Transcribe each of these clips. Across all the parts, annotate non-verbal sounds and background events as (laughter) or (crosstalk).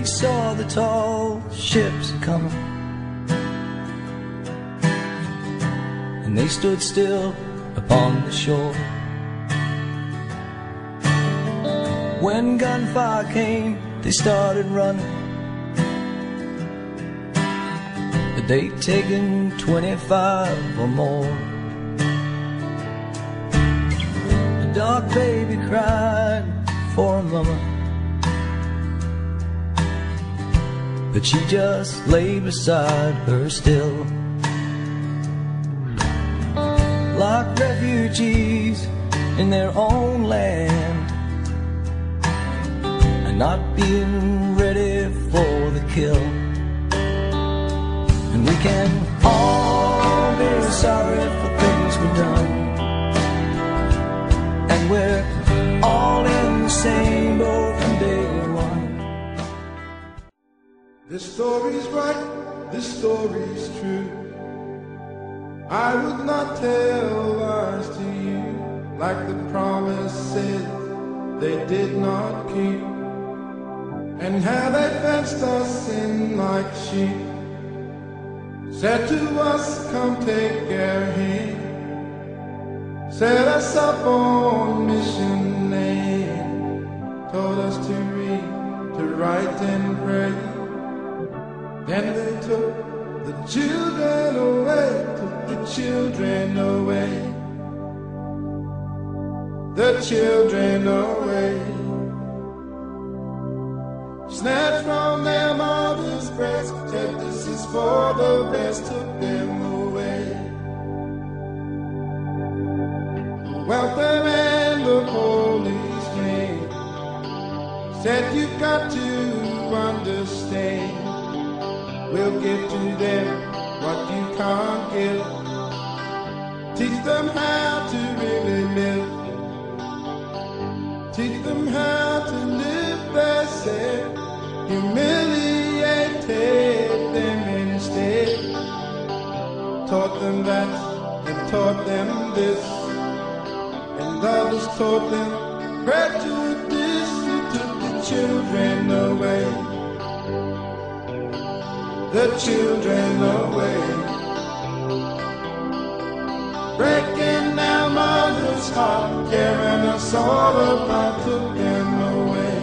They saw the tall ships coming. And they stood still upon the shore. When gunfire came, they started running. But they'd taken 25 or more. The dark baby cried for a mama. But she just lay beside her still. Like refugees in their own land. And not being ready for the kill. And we can all be sorry for things we've done. And we're This story's right, this story's true. I would not tell lies to you, like the promise said they did not keep. And how they fenced us in like sheep. Said to us, come take our hand. Set us up on mission land. Told us to read, to write and pray. Then they took the children away, took the children away, the children away. Snatched from their mother's breast, said this is for the best, took them away. Welfare and the police came, said you've got to understand. We'll give to them what you can't give. Teach them how to really live. Teach them how to live their set. Humiliated them instead. Taught them that and taught them this. And others taught them. You took the children the children away. Breaking our mother's heart, tearing us all apart, took them away.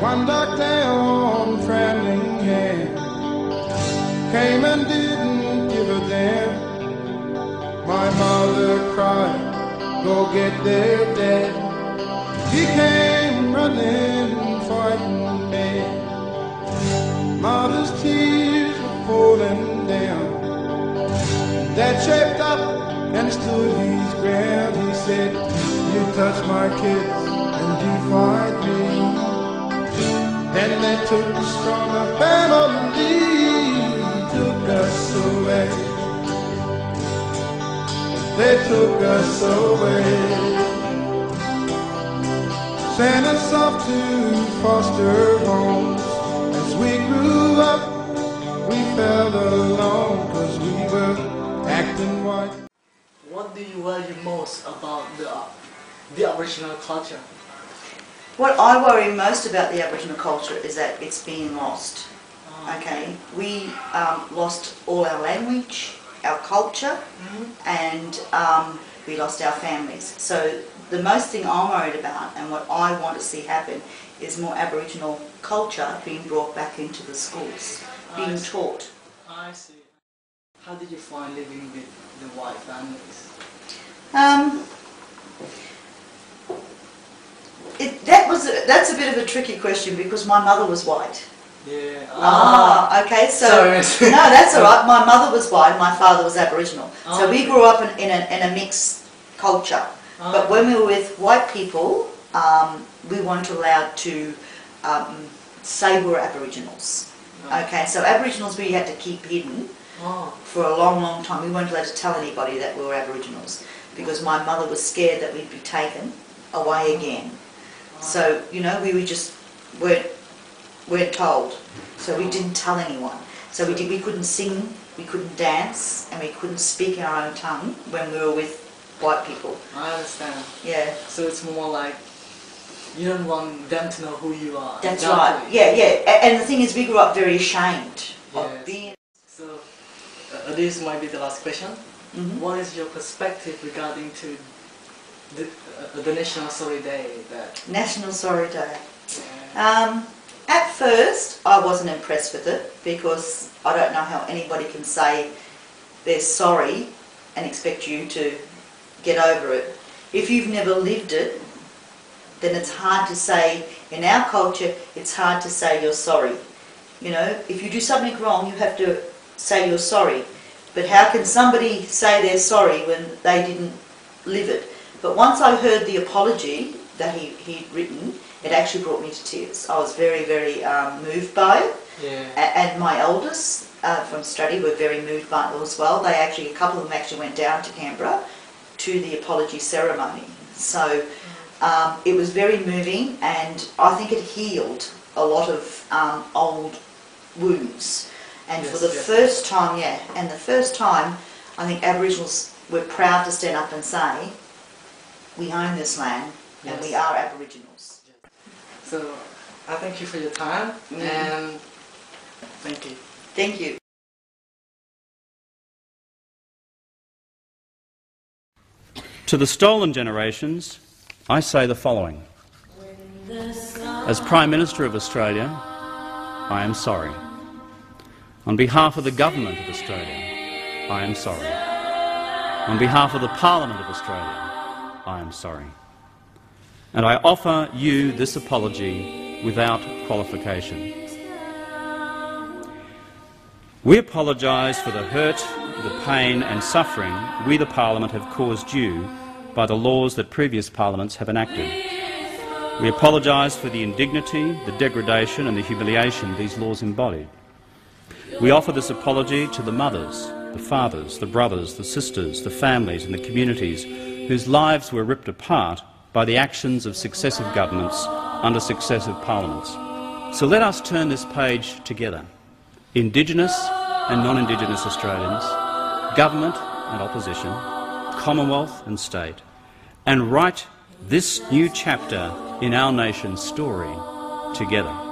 One dark day on Framlingham came and didn't give a damn. My mother cried, go get their dad. He came running, fighting Mother's tears were falling down. Dad shaped up and stood his ground. He said, You touch my kids and you fight me. Then they took the stronger family, took us away. They took us away. Sent us off to foster homes. As we grew up, we felt alone cause we were acting white. What do you value most about the the Aboriginal culture? What I worry most about the Aboriginal culture is that it's being lost. Okay, we um, lost all our language, our culture, and um, we lost our families. So the most thing I'm worried about, and what I want to see happen, is more Aboriginal culture being brought back into the schools, being taught. I see. How did you find living with the white families? Um, it, that was a, that's a bit of a tricky question because my mother was white. Yeah. Ah, okay. So Sorry. no, that's all right. (laughs) My mother was white. My father was Aboriginal. Oh, So we grew up in, in, a, in a mixed culture. Ah. But when we were with white people, um, we weren't allowed to um, say we're Aboriginals. Ah. Okay. So Aboriginals we had to keep hidden Oh. for a long, long time. We weren't allowed to tell anybody that we were Aboriginals because my mother was scared that we'd be taken away again. So you know, we were just weren't weren't told. So we didn't tell anyone. So we did. We couldn't sing, we couldn't dance, and we couldn't speak our own tongue when we were with white people. I understand. Yeah, So it's more like you don't want them to know who you are. that's Exactly. right. Yeah, yeah. And the thing is, we grew up very ashamed of Yes. being. So uh, this might be the last question. Mhm. What is your perspective regarding to the, uh, the National Sorry Day? That National Sorry Day. uh, Um, at first, I wasn't impressed with it because I don't know how anybody can say they're sorry and expect you to get over it. If you've never lived it, then it's hard to say, in our culture, it's hard to say you're sorry. You know, if you do something wrong, you have to say you're sorry. But how can somebody say they're sorry when they didn't live it? But once I heard the apology that he, he'd written, it actually brought me to tears. I was very, very um, moved by it. yeah. A- And my eldest uh, from Study were very moved by it as well. They actually, a couple of them actually went down to Canberra to the apology ceremony. So um, it was very moving, and I think it healed a lot of um, old wounds. And for the yes. first time, yeah, and the first time, I think Aboriginals were proud to stand up and say, "We own this land, and we are Aboriginals." So I thank you for your time Mhm. and thank you. Thank you. To the stolen generations, I say the following. As Prime Minister of Australia, I am sorry. On behalf of the Government of Australia, I am sorry. On behalf of the Parliament of Australia, I am sorry. And I offer you this apology without qualification. We apologise for the hurt, the pain and suffering we, the Parliament, have caused you by the laws that previous Parliaments have enacted. We apologise for the indignity, the degradation and the humiliation these laws embodied. We offer this apology to the mothers, the fathers, the brothers, the sisters, the families and the communities whose lives were ripped apart by the actions of successive governments under successive parliaments. So let us turn this page together. Indigenous and non-Indigenous Australians, government and opposition, Commonwealth and state, and write this new chapter in our nation's story together.